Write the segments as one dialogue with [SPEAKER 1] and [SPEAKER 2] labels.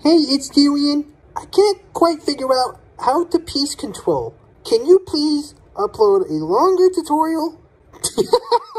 [SPEAKER 1] Hey, it's Julian. I can't quite figure out how to piece control. Can you please upload a longer tutorial?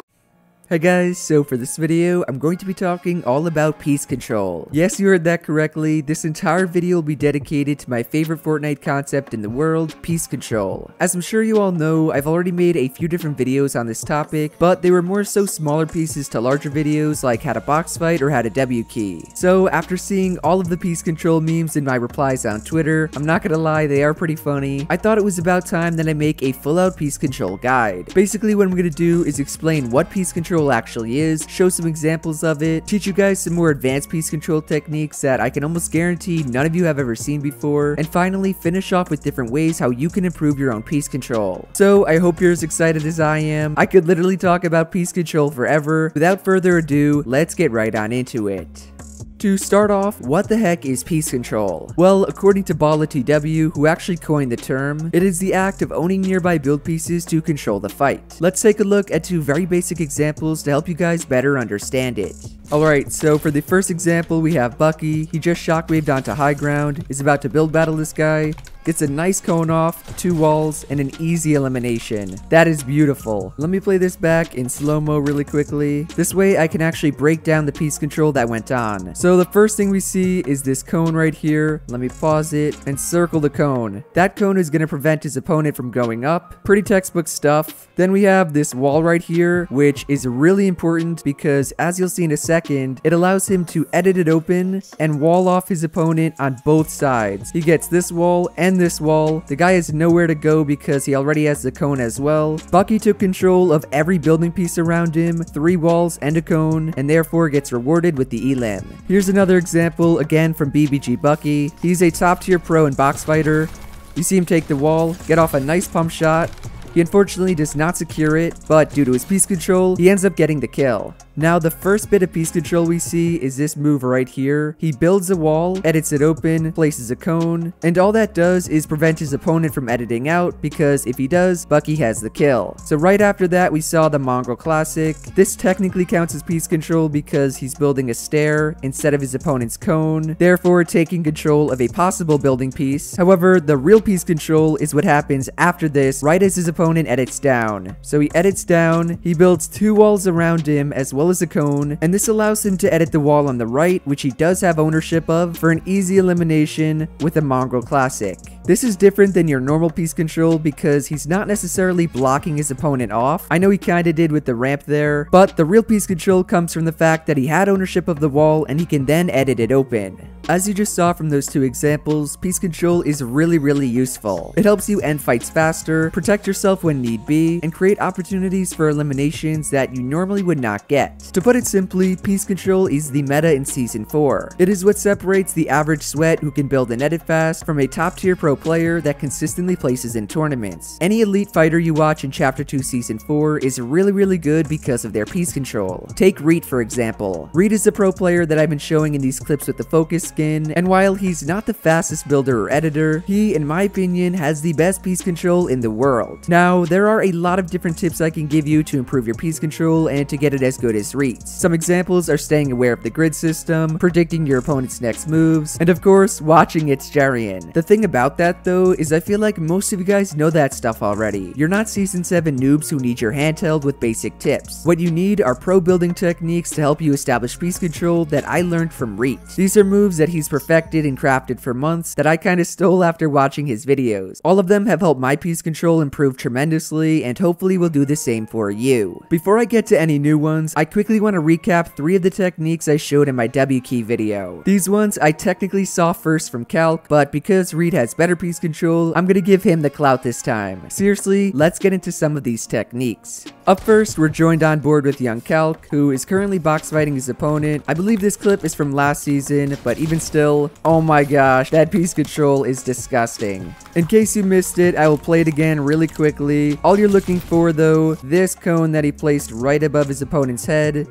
[SPEAKER 2] Hey guys, so for this video, I'm going to be talking all about piece control. Yes, you heard that correctly, this entire video will be dedicated to my favorite Fortnite concept in the world, piece control. As I'm sure you all know, I've already made a few different videos on this topic, but they were more so smaller pieces to larger videos like how to box fight or how to W key. So after seeing all of the piece control memes in my replies on Twitter, I'm not gonna lie, they are pretty funny, I thought it was about time that I make a full out piece control guide. Basically what I'm gonna do is explain what piece control control actually is, show some examples of it, teach you guys some more advanced piece control techniques that I can almost guarantee none of you have ever seen before, and finally finish off with different ways how you can improve your own piece control. So I hope you're as excited as I am. I could literally talk about piece control forever. Without further ado, let's get right on into it. To start off, what the heck is piece control? Well, according to BalaTW, who actually coined the term, it is the act of owning nearby build pieces to control the fight. Let's take a look at two very basic examples to help you guys better understand it. Alright, so for the first example, we have Bucky. He just shockwaved onto high ground, is about to build battle this guy, Gets a nice cone off, two walls, and an easy elimination. That is beautiful. Let me play this back in slow-mo really quickly. This way I can actually break down the piece control that went on. So the first thing we see is this cone right here. Let me pause it and circle the cone. That cone is going to prevent his opponent from going up. Pretty textbook stuff. Then we have this wall right here, which is really important because as you'll see in a second, it allows him to edit it open and wall off his opponent on both sides. He gets this wall and this wall. The guy has nowhere to go because he already has the cone as well. Bucky took control of every building piece around him, three walls and a cone, and therefore gets rewarded with the elim. Here's another example, again from BBG Bucky. He's a top tier pro and box fighter. You see him take the wall, get off a nice pump shot, he unfortunately does not secure it, but due to his piece control, he ends up getting the kill. Now, the first bit of piece control we see is this move right here. He builds a wall, edits it open, places a cone, and all that does is prevent his opponent from editing out because if he does, Bucky has the kill. So right after that, we saw the Mongraal Classic. This technically counts as piece control because he's building a stair instead of his opponent's cone, therefore taking control of a possible building piece. However, the real piece control is what happens after this, right as his opponent edits down. So he edits down, he builds two walls around him as well as a cone, and this allows him to edit the wall on the right, which he does have ownership of, for an easy elimination with a Mongraal Classic. This is different than your normal piece control because he's not necessarily blocking his opponent off. I know he kinda did with the ramp there, but the real piece control comes from the fact that he had ownership of the wall and he can then edit it open. As you just saw from those two examples, piece control is really really useful. It helps you end fights faster, protect yourself when need be, and create opportunities for eliminations that you normally would not get. To put it simply, Piece control is the meta in Season 4. It is what separates the average sweat who can build and edit fast from a top tier pro player that consistently places in tournaments. Any elite fighter you watch in Chapter 2 Season 4 is really really good because of their Piece control. Take Reet for example. Reet is a pro player that I've been showing in these clips with the focus skin, and while he's not the fastest builder or editor, he, in my opinion, has the best Piece control in the world. Now, there are a lot of different tips I can give you to improve your Piece control and to get it as good as Reet's. Some examples are staying aware of the grid system, predicting your opponent's next moves, and of course, watching itsJerian. The thing about that though is I feel like most of you guys know that stuff already. You're not Season 7 noobs who need your handheld with basic tips. What you need are pro building techniques to help you establish piece control that I learned from Reet. These are moves that he's perfected and crafted for months that I kinda stole after watching his videos. All of them have helped my piece control improve tremendously and hopefully will do the same for you. Before I get to any new ones, I quickly want to recap three of the techniques I showed in my W key video. These ones I technically saw first from Calc, but because Reet has better piece control, I'm gonna give him the clout this time. Seriously, let's get into some of these techniques. Up first, we're joined on board with Yung Calc, who is currently box fighting his opponent. I believe this clip is from last season, but even still, oh my gosh, that piece control is disgusting. In case you missed it, I will play it again really quickly. All you're looking for though, this cone that he placed right above his opponent's head, said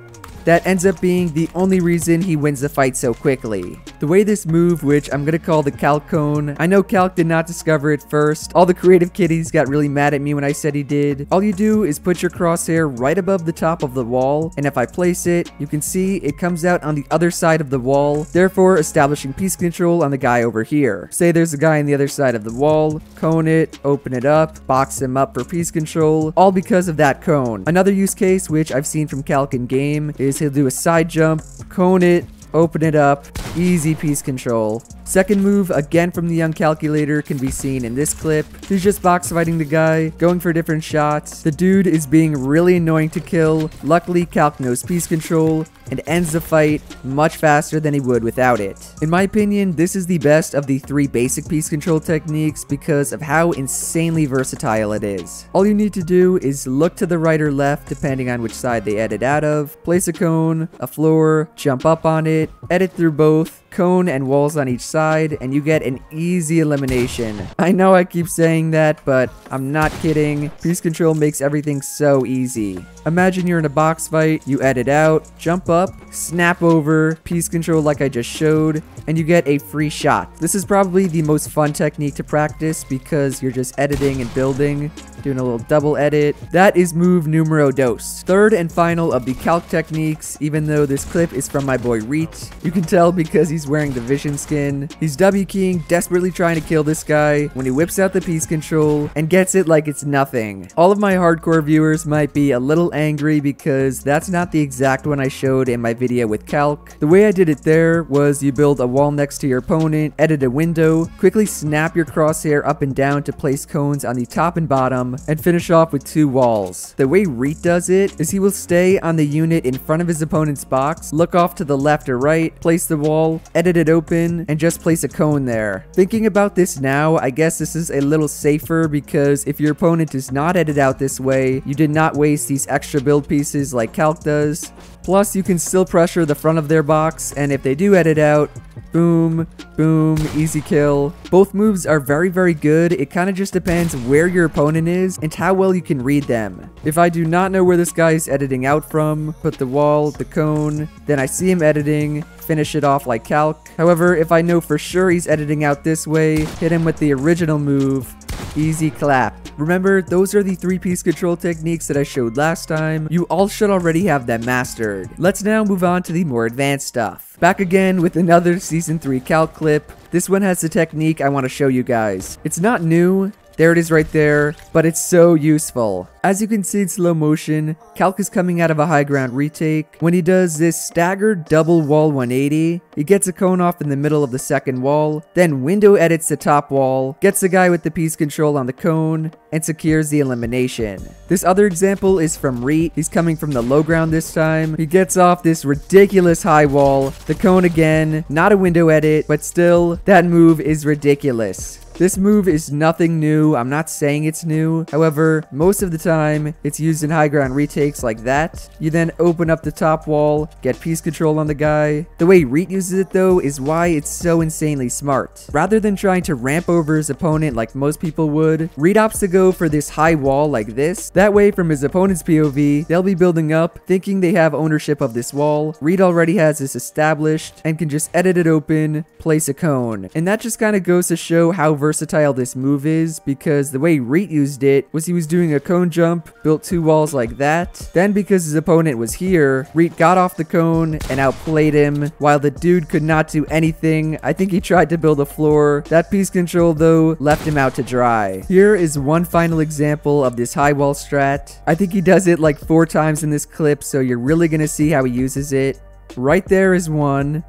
[SPEAKER 2] that ends up being the only reason he wins the fight so quickly. The way this move, which I'm gonna call the Calc Cone, I know Calc did not discover it first. All the creative kitties got really mad at me when I said he did. All you do is put your crosshair right above the top of the wall, and if I place it, you can see it comes out on the other side of the wall, therefore establishing piece control on the guy over here. Say there's a guy on the other side of the wall, cone it, open it up, box him up for piece control, all because of that cone. Another use case, which I've seen from Calc in game, is he'll do a side jump, cone it, open it up, easy piece control. Second move, again from the young calculator, can be seen in this clip. He's just box fighting the guy, going for different shots. The dude is being really annoying to kill. Luckily, Calc knows piece control and ends the fight much faster than he would without it. In my opinion, this is the best of the three basic piece control techniques because of how insanely versatile it is. All you need to do is look to the right or left depending on which side they edit out of, place a cone, a floor, jump up on it, edit through both, cone and walls on each side, and you get an easy elimination. I know I keep saying that, but I'm not kidding. Piece control makes everything so easy. Imagine you're in a box fight, you edit out, jump up, snap over, piece control like I just showed, and you get a free shot. This is probably the most fun technique to practice because you're just editing and building, doing a little double edit. That is move numero dos. Third and final of the calc techniques, even though this clip is from my boy Reet. You can tell because he's wearing the vision skin. He's W keying, desperately trying to kill this guy when he whips out the piece control and gets it like it's nothing. All of my hardcore viewers might be a little angry because that's not the exact one I showed in my video with calc. The way I did it there was you build a wall next to your opponent, edit a window, quickly snap your crosshair up and down to place cones on the top and bottom, and finish off with two walls. The way Reet does it is he will stay on the unit in front of his opponent's box, look off to the left or right, place the wall, edit it open, and just place a cone there. Thinking about this now, I guess this is a little safer because if your opponent does not edit out this way, you did not waste these extra build pieces like Calc does. Plus, you can still pressure the front of their box, and if they do edit out, boom, boom, easy kill. Both moves are very, very good. It kind of just depends where your opponent is and how well you can read them. If I do not know where this guy is editing out from, put the wall, the cone, then I see him editing, finish it off like calc. However, if I know for sure he's editing out this way, hit him with the original move, easy clap. Remember, those are the three piece control techniques that I showed last time. You all should already have them mastered. Let's now move on to the more advanced stuff. Back again with another season 3 calc clip. This one has the technique I want to show you guys. It's not new, there it is right there, but it's so useful. As you can see in slow motion, Calc is coming out of a high ground retake. When he does this staggered double wall 180, he gets a cone off in the middle of the second wall, then window edits the top wall, gets the guy with the piece control on the cone, and secures the elimination. This other example is from Reet. He's coming from the low ground this time. He gets off this ridiculous high wall, the cone again, not a window edit, but still, that move is ridiculous. This move is nothing new, I'm not saying it's new, however, most of the time, it's used in high ground retakes like that. You then open up the top wall, get piece control on the guy. The way Reet uses it though is why it's so insanely smart. Rather than trying to ramp over his opponent like most people would, Reet opts to go for this high wall like this. That way from his opponent's POV, they'll be building up, thinking they have ownership of this wall. Reet already has this established and can just edit it open, place a cone. And that just kind of goes to show how versatile versatile this move is because the way Reet used it was he was doing a cone jump, built two walls like that. Then because his opponent was here, Reet got off the cone and outplayed him while the dude could not do anything. I think he tried to build a floor. That piece control though left him out to dry. Here is one final example of this high wall strat. I think he does it like four times in this clip so you're really gonna see how he uses it. Right there is one.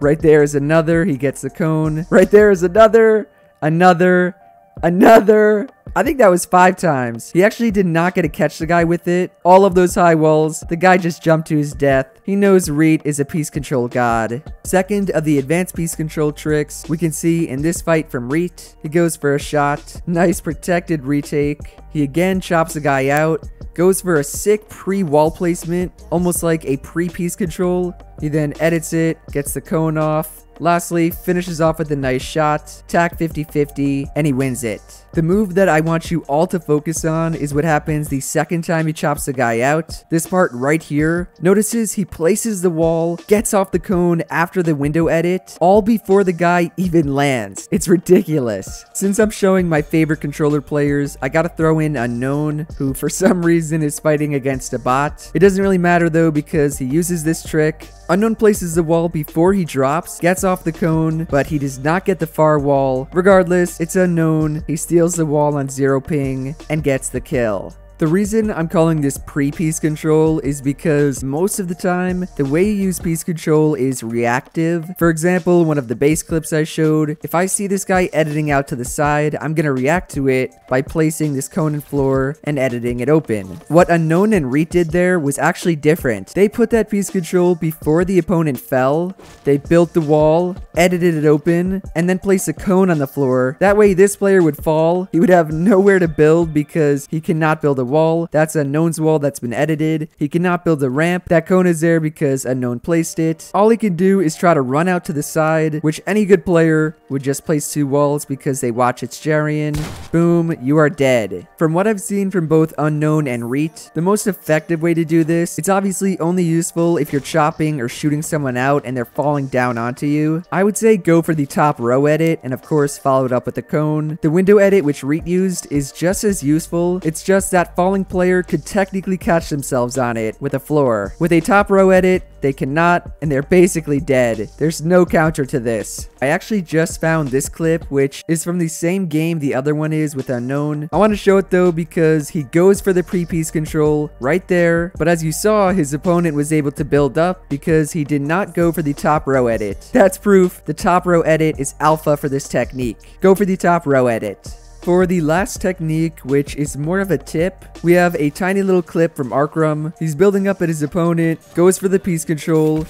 [SPEAKER 2] Right there is another. He gets the cone. Right there is another another, another. I think that was five times. He actually did not get to catch the guy with it. All of those high walls, the guy just jumped to his death. He knows Reet is a piece control god. Second of the advanced piece control tricks, we can see in this fight from Reet. He goes for a shot. Nice protected retake. He again chops the guy out. Goes for a sick pre-wall placement, almost like a pre-piece control. He then edits it, gets the cone off, Lastly, finishes off with a nice shot, tack 50-50, and he wins it. The move that I I want you all to focus on is what happens the second time he chops the guy out. This part right here, notices he places the wall, gets off the cone after the window edit, all before the guy even lands. It's ridiculous. Since I'm showing my favorite controller players, I gotta throw in Unknown, who for some reason is fighting against a bot. It doesn't really matter though because he uses this trick. Unknown places the wall before he drops, gets off the cone, but he does not get the far wall. Regardless, it's unknown. He steals the wall on zero ping and gets the kill. The reason I'm calling this pre-piece control is because most of the time, the way you use piece control is reactive. For example, one of the base clips I showed, if I see this guy editing out to the side, I'm gonna react to it by placing this cone and floor and editing it open. What Unknown and Reet did there was actually different. They put that piece control before the opponent fell, they built the wall, edited it open, and then placed a cone on the floor. That way this player would fall, he would have nowhere to build because he cannot build a wall. That's Unknown's wall that's been edited. He cannot build a ramp. That cone is there because Unknown placed it. All he can do is try to run out to the side, which any good player would just place two walls because they watch itsJerian. Boom, you are dead. From what I've seen from both Unknown and Reet, the most effective way to do this, it's obviously only useful if you're chopping or shooting someone out and they're falling down onto you. I would say go for the top row edit and of course follow it up with the cone. The window edit which Reet used is just as useful, it's just that falling player could technically catch themselves on it with a floor. With a top row edit, they cannot, and they're basically dead. There's no counter to this. I actually just found this clip, which is from the same game the other one is with Unknown. I want to show it though because he goes for the pre-piece control right there, but as you saw, his opponent was able to build up because he did not go for the top row edit. That's proof the top row edit is alpha for this technique. Go for the top row edit. For the last technique, which is more of a tip, we have a tiny little clip from Arkhram. He's building up at his opponent, goes for the piece control,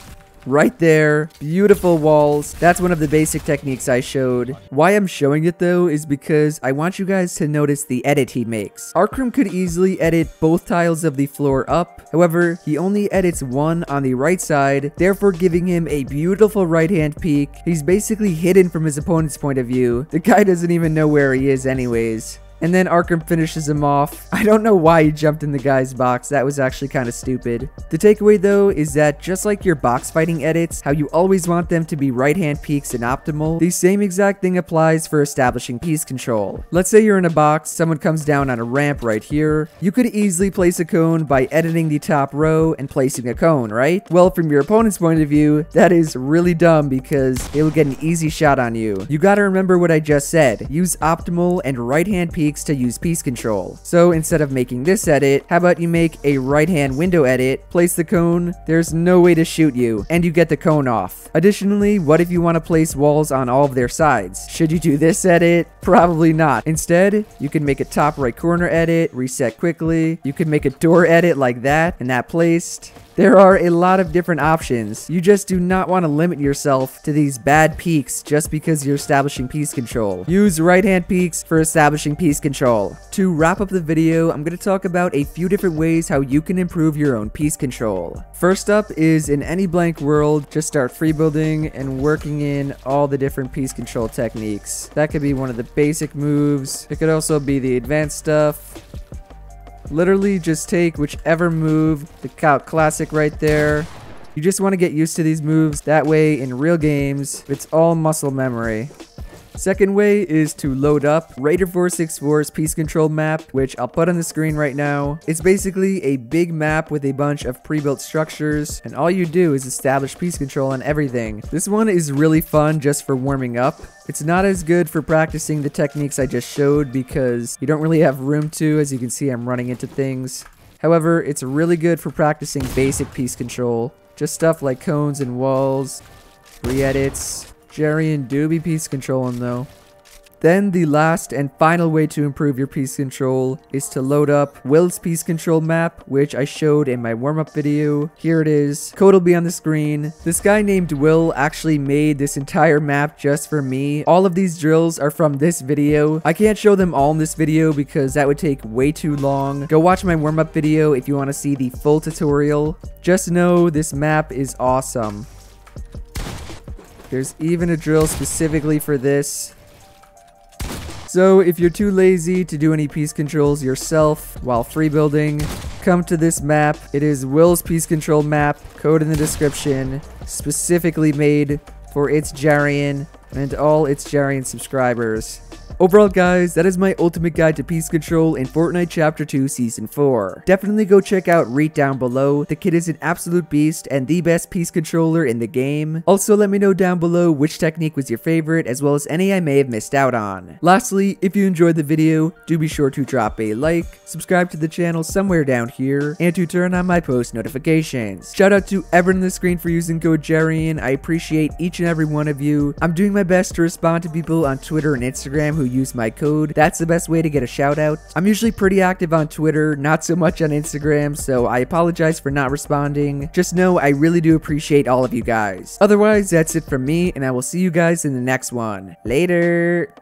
[SPEAKER 2] right there. Beautiful walls. That's one of the basic techniques I showed. Why I'm showing it though is because I want you guys to notice the edit he makes. Arkhram could easily edit both tiles of the floor up. However, he only edits one on the right side, therefore giving him a beautiful right hand peek. He's basically hidden from his opponent's point of view. The guy doesn't even know where he is anyways. And then Arkhram finishes him off. I don't know why he jumped in the guy's box. That was actually kind of stupid. The takeaway though is that just like your box fighting edits, how you always want them to be right hand peaks and optimal, the same exact thing applies for establishing piece control. Let's say you're in a box, someone comes down on a ramp right here. You could easily place a cone by editing the top row and placing a cone, right? Well, from your opponent's point of view, that is really dumb because they will get an easy shot on you. You gotta remember what I just said. Use optimal and right hand to use piece control. So instead of making this edit, how about you make a right hand window edit, place the cone, there's no way to shoot you, and you get the cone off. Additionally, what if you want to place walls on all of their sides? Should you do this edit? Probably not. Instead, you can make a top right corner edit, reset quickly, you can make a door edit like that, and that placed. There are a lot of different options. You just do not want to limit yourself to these bad peaks just because you're establishing piece control. Use right hand peaks for establishing piece control. To wrap up the video, I'm going to talk about a few different ways how you can improve your own piece control. First up is in any blank world, just start free building and working in all the different piece control techniques. That could be one of the basic moves. It could also be the advanced stuff. Literally just take whichever move, the Classic right there. You just want to get used to these moves, that way in real games, it's all muscle memory. Second way is to load up Raider 464's Piece control map, which I'll put on the screen right now. It's basically a big map with a bunch of pre-built structures, and all you do is establish Piece control on everything. This one is really fun just for warming up. It's not as good for practicing the techniques I just showed because you don't really have room to, as you can see I'm running into things. However, it's really good for practicing basic Piece control. Just stuff like cones and walls, re-edits, Jerian do be piece controlling though. Then the last and final way to improve your piece control is to load up Will's piece control map, which I showed in my warm-up video. Here it is. Code will be on the screen. This guy named Will actually made this entire map just for me. All of these drills are from this video. I can't show them all in this video because that would take way too long. Go watch my warm-up video if you want to see the full tutorial. Just know this map is awesome. There's even a drill specifically for this. So if you're too lazy to do any piece controls yourself while free building, come to this map. It is Will's Piece control map, code in the description, specifically made for itsJerian and all itsJerian subscribers. Overall guys, that is my ultimate guide to piece control in Fortnite Chapter 2 Season 4. Definitely go check out Reet down below, the kid is an absolute beast and the best piece controller in the game. Also let me know down below which technique was your favorite as well as any I may have missed out on. Lastly, if you enjoyed the video, do be sure to drop a like, subscribe to the channel somewhere down here, and to turn on my post notifications. Shout out to everyone on the screen for using code Jerian, I appreciate each and every one of you. I'm doing my best to respond to people on Twitter and Instagram who use my code. That's the best way to get a shout out. I'm usually pretty active on Twitter, not so much on Instagram, so I apologize for not responding. Just know I really do appreciate all of you guys. Otherwise, that's it from me, and I will see you guys in the next one. Later!